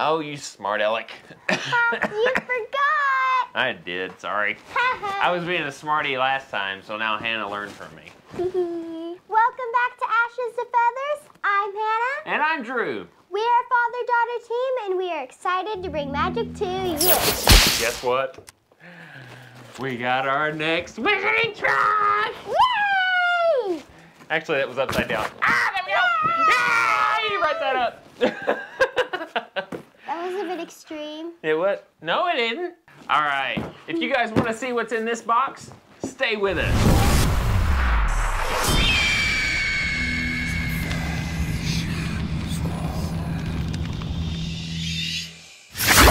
Oh, you smart aleck. you forgot. I did, sorry. I was being a smarty last time, so now Hannah learned from me. Welcome back to Ashes to Feathers. I'm Hannah. And I'm Drew. We are father-daughter team, and we are excited to bring magic to you. Guess what? We got our next wizarding trunk! Yay! Actually, that was upside down. Ah, there we go! Ah, you write that up. That was a bit extreme. it what? No, it didn't. All right. If you guys want to see what's in this box, stay with us.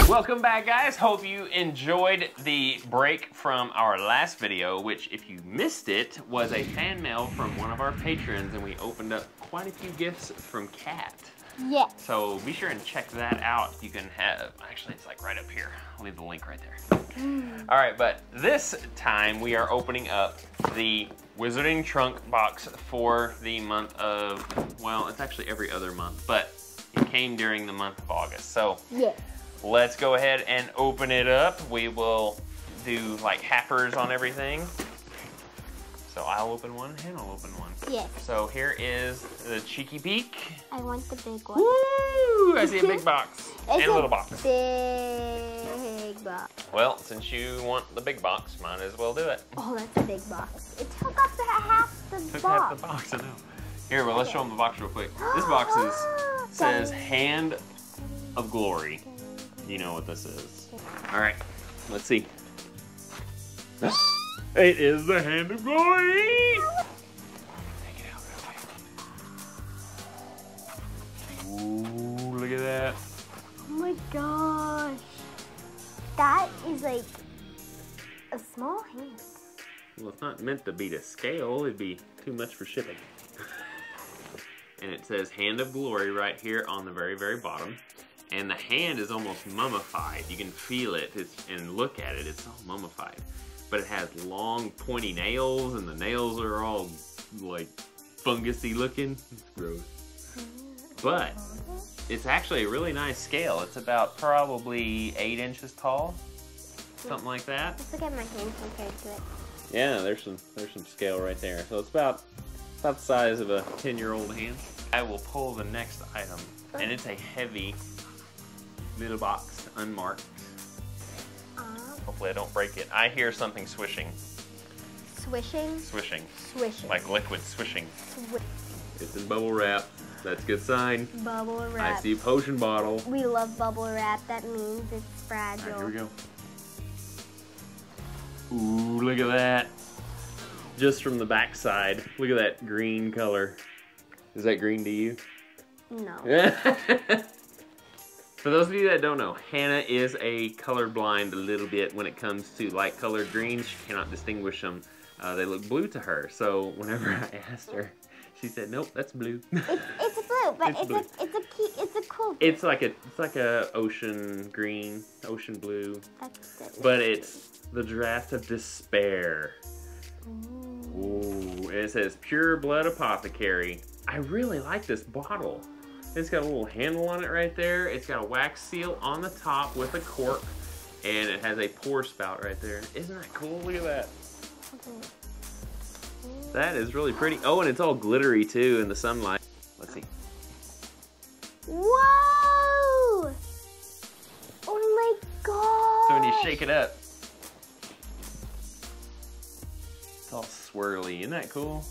Welcome back, guys. Hope you enjoyed the break from our last video, which, if you missed it, was a fan mail from one of our patrons, and we opened up quite a few gifts from Kat. Yes. So be sure and check that out. You can have, actually, it's like right up here. I'll leave the link right there. Mm. All right, but this time we are opening up the Wizarding Trunk box for the month of, well, it's actually every other month, but it came during the month of August. So Yes. let's go ahead and open it up. We will do like happers on everything. So I'll open one and Hannah will open one. Yes. So here is the cheeky peek. I want the big one. Woo! I see a big box and a little box. Big box. Well, since you want the big box, might as well do it. Oh, that's a big box. It took up the half the Took box. half the box, I know. Here, well, let's show them the box real quick. This box is says Hand of Glory. You know what this is. All right, let's see. It is the Hand of Glory. Take it out real quick. Ooh, look at that. Oh my gosh. That is like a small hand. Well, it's not meant to be to scale. It'd be too much for shipping. and it says Hand of Glory right here on the very, very bottom. And the hand is almost mummified. You can feel it it's, and look at it. It's all mummified. But it has long, pointy nails, and the nails are all like fungusy looking. It's gross. But it's actually a really nice scale. It's about probably eight inches tall, something like that. Let's look at my hand compared to it. Yeah, there's some there's some scale right there. So it's about about the size of a 10 year old hand. I will pull the next item, and it's a heavy little box, unmarked. Hopefully I don't break it. I hear something swishing, swishing, swishing, swishing. like liquid swishing. Swi- It's in bubble wrap. That's a good sign. bubble wrap. I see a potion bottle. We love bubble wrap. That means it's fragile. right, here we go. Ooh, look at that. Just from the back side. Look at that green color. Is that green to you? No. For those of you that don't know, Hannah is a colorblind a little bit when it comes to light colored greens. She cannot distinguish them. Uh, they look blue to her. So whenever I asked her, she said, "Nope, that's blue." It's, it's a blue, but It's it's, blue. a it's a key, it's a cool. it's like a it's like a ocean green, ocean blue, That's it. but it's the draught of despair. Ooh. Ooh, and it says Pure Blood Apothecary. I really like this bottle. It's got a little handle on it right there. It's got a wax seal on the top with a cork, and it has a pour spout right there. Isn't that cool? Look at that. That is really pretty. Oh, and it's all glittery too in the sunlight. Let's see. Whoa! Oh my god! So when you shake it up, it's all swirly. Isn't that cool?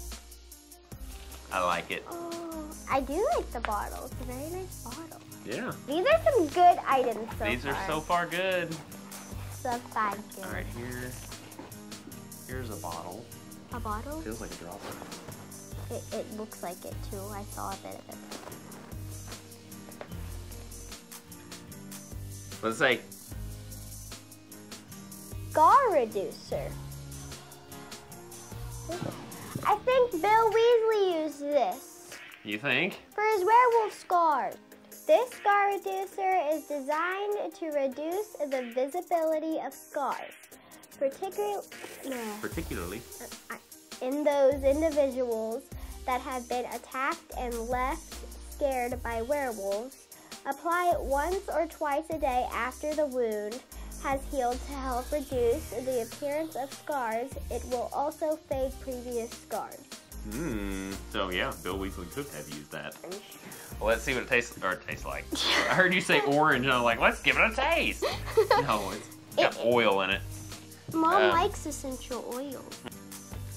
I like it. Oh, I do like the bottle. It's a very nice bottle. Yeah. These are some good items so These far. are so far good. so far good. All right, here. Here's a bottle. A bottle? Feels like a dropper. It, it looks like it too. I saw a bit of it. Let's say Scar reducer. I think Bill Weasley used this you think? for his werewolf scars. This scar reducer is designed to reduce the visibility of scars, particularly Particularly. in those individuals that have been attacked and left scared by werewolves Apply it once or twice a day after the wound has healed to help reduce the appearance of scars. It will also fade previous scars. Mmm. So yeah, Bill Weasley could have used that. Well, let's see what it tastes or it tastes like. I heard you say orange, and I'm like, let's give it a taste. No, it's got oil in it. Mom Um, likes essential oils.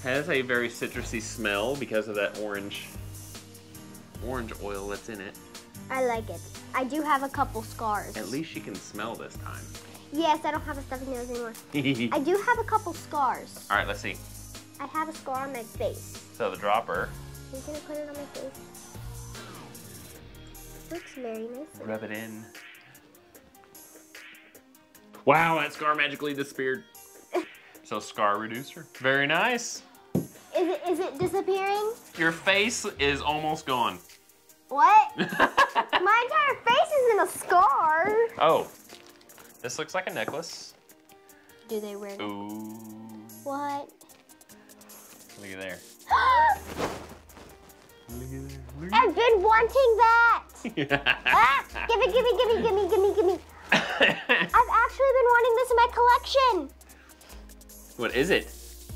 Has a very citrusy smell because of that orange orange oil that's in it. I like it. I do have a couple scars. At least she can smell this time. Yes, I don't have a stuffy nose anymore. I do have a couple scars. All right, let's see. I have a scar on my face. So the dropper, Are you gonna put it on my face? Looks very nice. rub it in. Wow, that scar magically disappeared. So scar reducer, very nice. Is it is it disappearing? Your face is almost gone. What? my entire face is in a scar. oh, this looks like a necklace. Do they wear Ooh, what? look at there. Look I've been wanting that. Ah, give it, give me, give me, give me, give me, give me. I've actually been wanting this in my collection. what is it?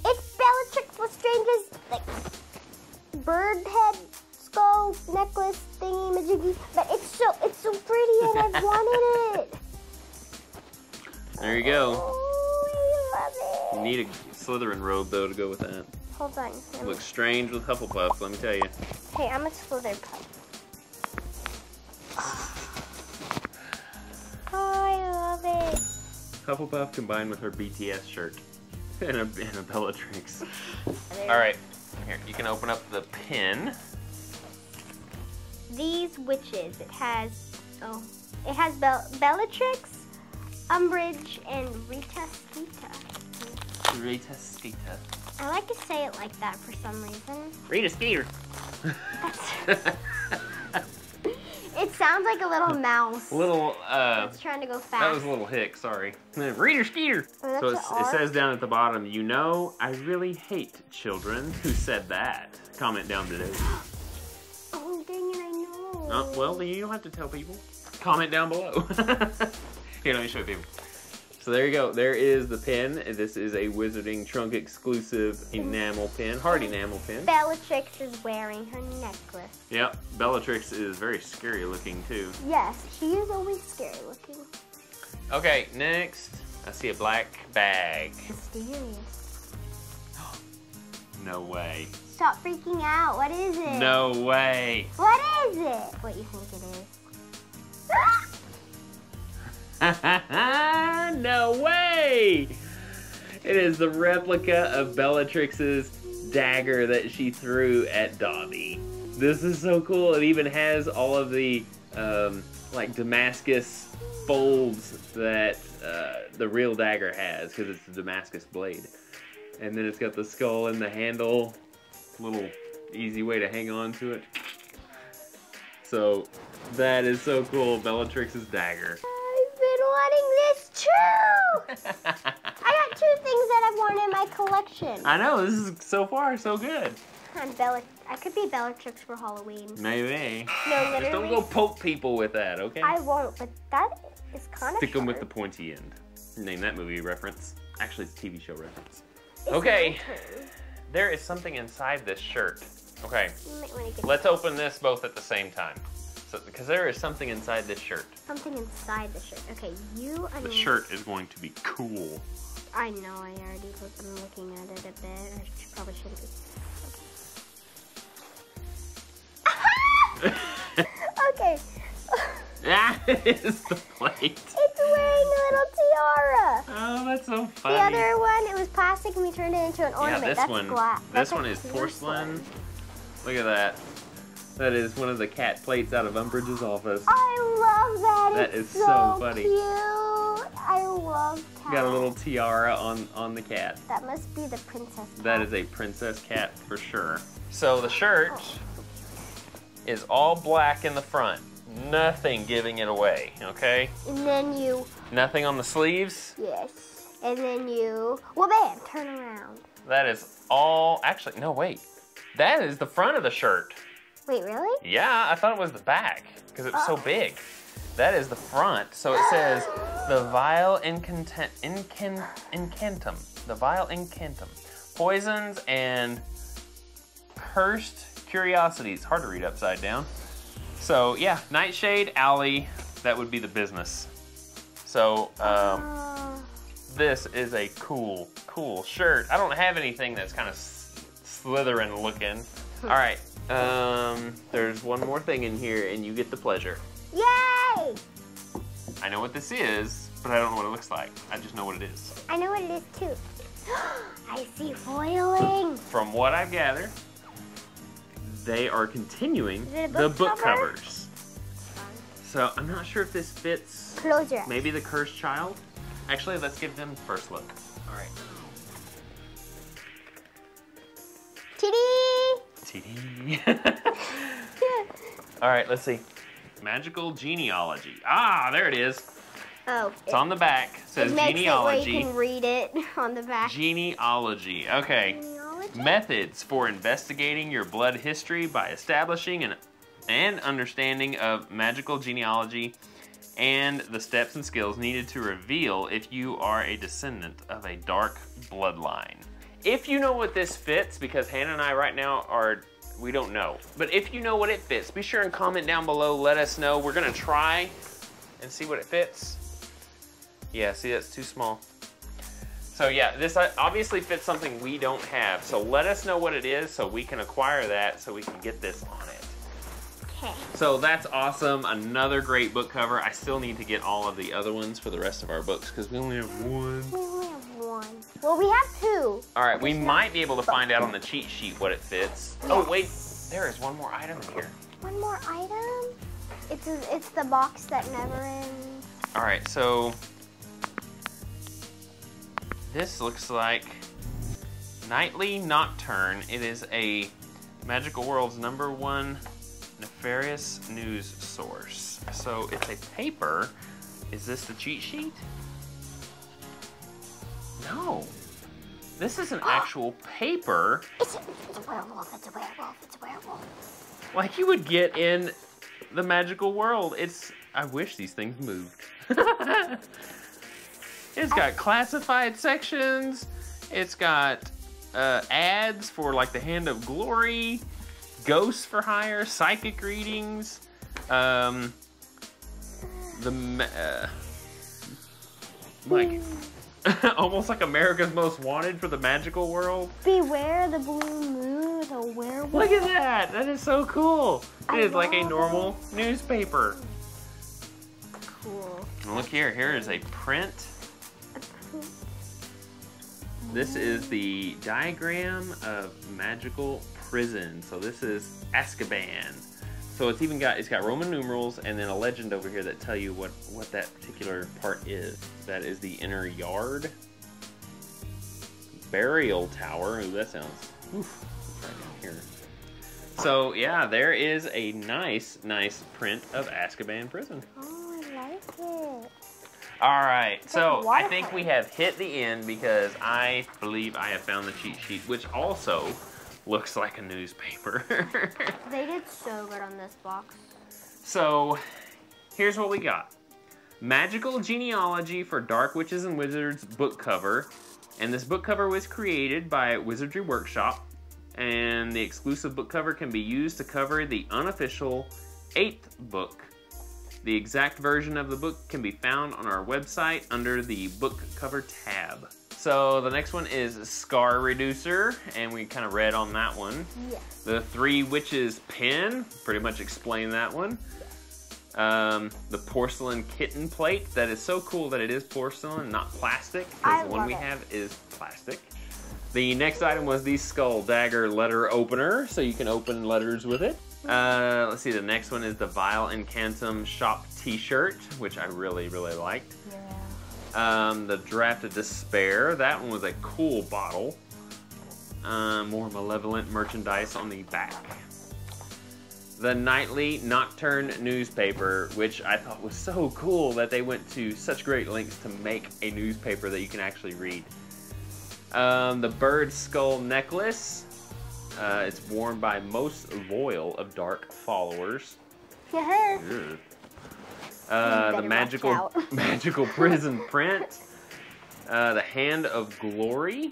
It's Bellatrix Lestrange's like bird head skull necklace thingy majiggy, but it's so it's so pretty and I've wanted it. There you go. You need a Slytherin robe though to go with that. Hold on. I'm- Looks strange with Hufflepuff, let me tell you. Hey, I'm a Slytherin. pup. Oh, I love it. Hufflepuff combined with her BTS shirt and a, and a Bellatrix. All right, here you can open up the pin. These witches. It has oh, it has Bell- Bellatrix, Umbridge, and Rita Skeeta. Rita Skeeta. I like to say it like that for some reason. Rita Skeeter. It sounds like a little mouse. A little, uh, It's trying to go fast. that was a little hick, sorry. Rita Skeeter. So it's, it says down at the bottom, you know, I really hate children. Who said that? Comment down below. Oh, dang it, I know. Uh, well, you don't have to tell people. Comment down below. Here, let me show you people. So there you go. There is the pin. This is a Wizarding Trunk exclusive enamel pin, hard enamel pin. Bellatrix is wearing her necklace. Yep. Bellatrix is very scary looking too. Yes, she is always scary looking. Okay, next. I see a black bag. Mysterious. No way. Stop freaking out. What is it? No way. What is it? What you think it is? no way! It is the replica of Bellatrix's dagger that she threw at Dobby. This is so cool. It even has all of the um, like Damascus folds that uh, the real dagger has because it's the Damascus blade. And then it's got the skull and the handle. Little easy way to hang on to it. So that is so cool. Bellatrix's dagger. I've been wanting this too. I got two things that I've wanted in my collection. I know this is so far so good. I'm Bella. I could be Bellatrix for Halloween. Maybe. No, Just literally. don't go poke people with that, okay? I won't, but that is kind of. Stick them with the pointy end. Name that movie reference. Actually, it's a TV show reference. It's Okay. There is something inside this shirt. Okay, You might want to get let's open this both at the same time. So, because there is something inside this shirt. something inside the shirt. Okay, you. I The mean, shirt is going to be cool. I know. I already look, I'm looking at it a bit. I sh- probably shouldn't be. Okay. that is the plate. it's wearing a little tiara. Oh, that's so funny. The other one, it was plastic, and we turned it into an ornament. yeah, ornament. this That's one. glass. This That's one like is porcelain. Look at that. That is one of the cat plates out of Umbridge's office. I love that. That it's is so so funny. Cute. I love cats. Got a little tiara on on the cat. That must be the princess. That cat. is a princess cat for sure. So the shirt is all black in the front. Nothing giving it away, okay? And then you, Nothing on the sleeves. yes. And then you, well, bam, turn around. That is all, actually, no, wait. That is the front of the shirt. Wait, really? Yeah, I thought it was the back because it's so Oh. big. That is the front. So it says the vile incantum, incan, incantum, the vile incantum, poisons and cursed curiosities. Hard to read upside down. So yeah, Nightshade Alley. That would be the business. So um, Uh, this is a cool, cool shirt. I don't have anything that's kind of Slytherin looking. All right. Um, there's one more thing in here, and you get the pleasure. yay! I know what this is, but I don't know what it looks like. I just know what it is. I know what it is too. I see foiling. From what I've gathered, they are continuing a the book book cover? covers. So I'm not sure if this fits eyes. maybe the cursed child. Actually, let's give them first look. All right. Titty! TD. All right, let's see. Magical genealogy. Ah, there it is. Oh, It's on the back. It it says makes it where you can read it on the back. Genealogy. Okay. Genealogy? Methods for investigating your blood history by establishing an, an understanding of magical genealogy and the steps and skills needed to reveal if you are a descendant of a dark bloodline. If you know what this fits, because Hannah and I right now are, we don't know. But if you know what it fits, be sure and comment down below. Let us know. We're going to try and see what it fits. Yeah, see, that's too small. So yeah, this uh, obviously fits something we don't have. So let us know what it is so we can acquire that so we can get this on it. Okay. So that's awesome. Another great book cover. I still need to get all of the other ones for the rest of our books because we only have one. Well, we have two. All right, we might be able to find out on the cheat sheet what it fits. Oh wait, there is one more item in here. One more item. It's a, it's the box that never ends. All right, so this looks like Nightly Nocturne. It is a Magical World's number one nefarious news source. So it's a paper. Is this the cheat sheet? No. This is an actual paper It's a, it's a werewolf. It's a werewolf. It's a werewolf. like you would get in the magical world. It's I wish these things moved. it's got classified sections. It's got uh, ads for like the Hand of Glory, ghosts for hire, psychic readings, um, the uh, like almost like America's Most Wanted for the magical world. Beware the blue moon with a werewolf. Look at that! That is so cool. I It is like a love normal newspaper. Cool. And look here, here is a print. This is the diagram of magical prison. So this is Azkaban. So it's even got it's got Roman numerals and then a legend over here that tell you what what that particular part is. That is the inner yard. Burial tower. Ooh, that sounds. Oof, right down here. So yeah, there is a nice, nice print of Azkaban prison. Oh, I like it. All right, so I think we have hit the end because I believe I have found the cheat sheet, which also looks like a newspaper. They did so good on this box. so here's what we got Magical Genealogy for Dark Witches and Wizards book cover. And this book cover was created by Wizardry Workshop. And the exclusive book cover can be used to cover the unofficial eighth book the exact version of the book can be found on our website under the book cover tab. So the next one is Scar Reducer, and we kind of read on that one. Yes. The Three Witches Pin, pretty much explained that one. Um, the Porcelain Kitten Plate, that is so cool that it is porcelain, not plastic, because the one we it. have is plastic. The next item was the Skull Dagger Letter Opener, so you can open letters with it. Uh, let's see, the next one is the Vile Incantum Shop T-shirt, which I really, really liked. Yeah. Um, the Draught of Despair, that one was a cool bottle. Uh, more malevolent merchandise on the back. The Nightly Nocturne newspaper, which I thought was so cool that they went to such great lengths to make a newspaper that you can actually read. Um, the Bird Skull necklace. Uh, it's worn by most loyal of Dark followers. Yeah. Uh, the magical magical prison print. Uh, the hand of glory,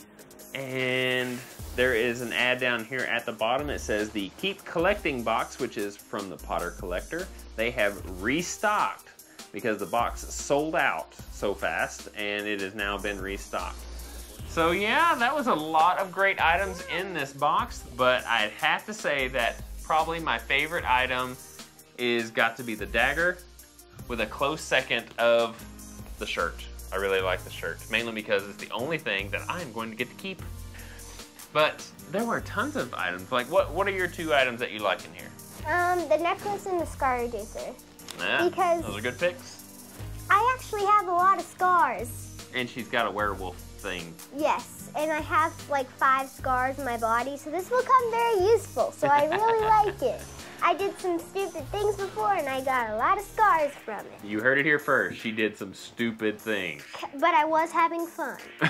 and there is an ad down here at the bottom. It says the keep collecting box, which is from the Potter Collector. They have restocked because the box sold out so fast, and it has now been restocked. So yeah, that was a lot of great items in this box, but I'd have to say that probably my favorite item is got to be the dagger with a close second of the shirt. I really like the shirt, mainly because it's the only thing that I'm going to get to keep. But there were tons of items. Like, what what are your two items that you like in here? Um, the necklace and the scar reducer. Yeah, Because- those are good picks. I actually have a lot of scars. And she's got a werewolf thing. Yes, and I have like five scars in my body, so this will come very useful. So I really like it. I did some stupid things before, and I got a lot of scars from it. You heard it here first. She did some stupid things. But I was having fun.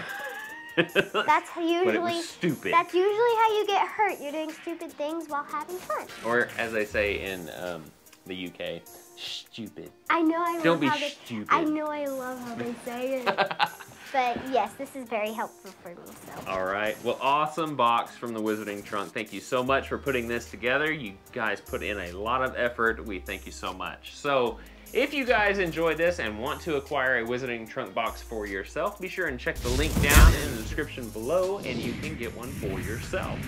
That's usually. but it was stupid. That's usually how you get hurt. You're doing stupid things while having fun. Or as they say in um, the UK, stupid. I know I love Don't be how they, stupid. I know I love how they say it. but yes, this is very helpful for me. So All right. Well, awesome box from the Wizarding Trunk. Thank you so much for putting this together. You guys put in a lot of effort. We thank you so much. So, if you guys enjoyed this and want to acquire a Wizarding Trunk box for yourself, be sure and check the link down in the description below and you can get one for yourself.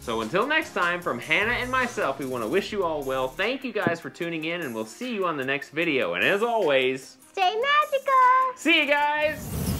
So until next time, from Hannah and myself, we want to wish you all well. Thank you guys for tuning in and we'll see you on the next video. And as always, stay magical. see you guys!